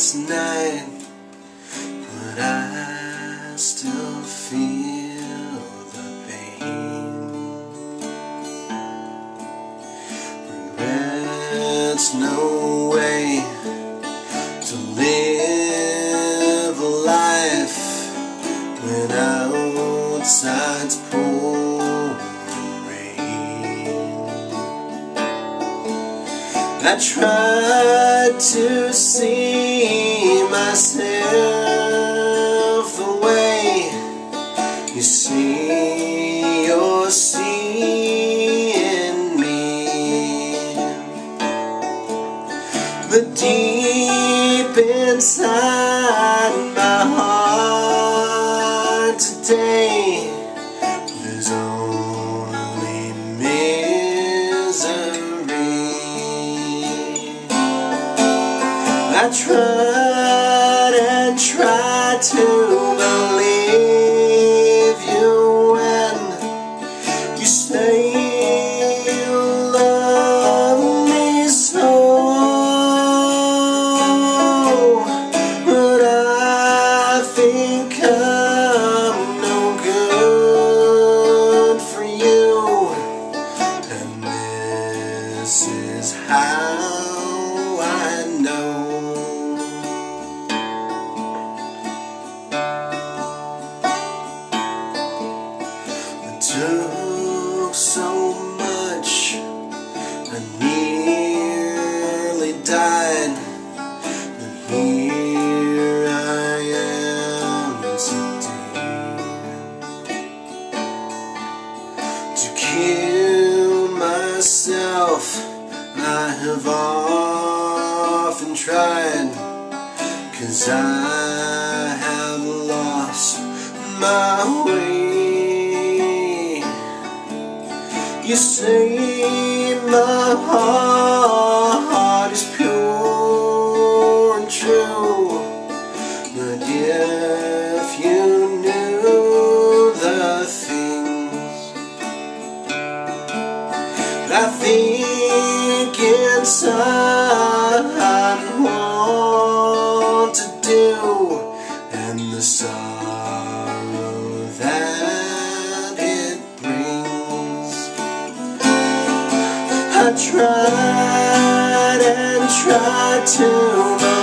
last night, but I still feel the pain. Regrets no way I tried to see myself the way you see you're seeing me. But deep inside my heart today, I tried and tried to believe you when you say you love me so. But I think I'm no good for you. And this is how myself. I have often tried, cause I have lost my way. You say my heart I think inside want to do, and the sorrow that it brings. I tried and tried to